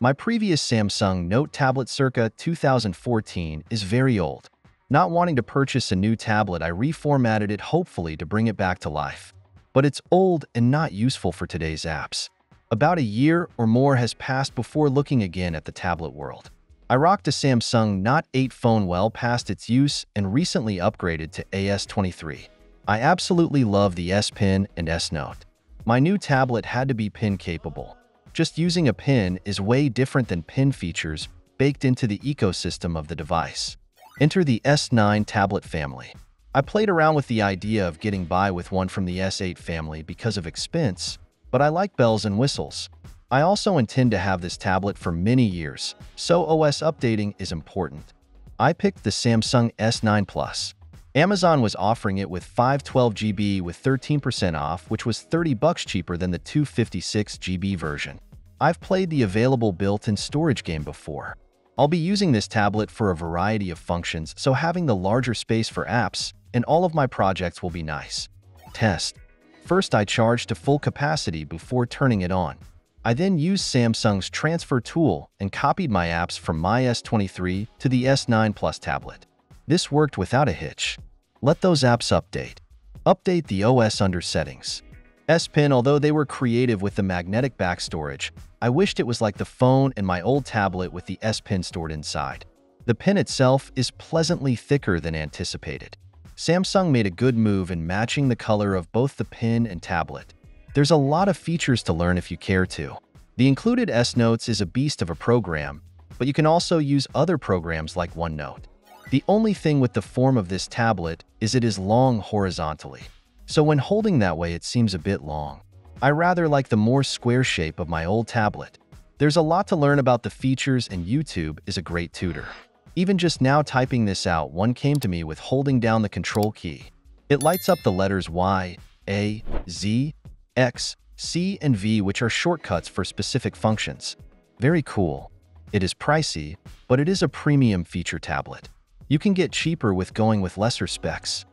My previous Samsung Note tablet circa 2014 is very old. Not wanting to purchase a new tablet, I reformatted it hopefully to bring it back to life. But it's old and not useful for today's apps. About a year or more has passed before looking again at the tablet world. I rocked a Samsung Note 8 phone well past its use and recently upgraded to AS23. I absolutely love the S Pen and S Note. My new tablet had to be pin capable. Just using a pin is way different than pin features baked into the ecosystem of the device. Enter the S9 tablet family. I played around with the idea of getting by with one from the S8 family because of expense, but I like bells and whistles. I also intend to have this tablet for many years, so OS updating is important. I picked the Samsung S9 Plus. Amazon was offering it with 512GB with 13% off, which was 30 bucks cheaper than the 256GB version. I've played the available built-in storage game before. I'll be using this tablet for a variety of functions, so having the larger space for apps and all of my projects will be nice. Test. First, I charged to full capacity before turning it on. I then used Samsung's transfer tool and copied my apps from my S23 to the S9 Plus tablet. This worked without a hitch. Let those apps update. Update the OS under settings. S Pen, although they were creative with the magnetic back storage, I wished it was like the phone and my old tablet with the S Pen stored inside. The pen itself is pleasantly thicker than anticipated. Samsung made a good move in matching the color of both the pen and tablet. There's a lot of features to learn if you care to. The included S-Notes is a beast of a program, but you can also use other programs like OneNote. The only thing with the form of this tablet is it is long horizontally, so when holding that way it seems a bit long. I rather like the more square shape of my old tablet. There's a lot to learn about the features and YouTube is a great tutor. Even just now typing this out, one came to me with holding down the control key. It lights up the letters Y, A, Z, X, C, and V which are shortcuts for specific functions. Very cool. It is pricey, but it is a premium feature tablet. You can get cheaper with going with lesser specs.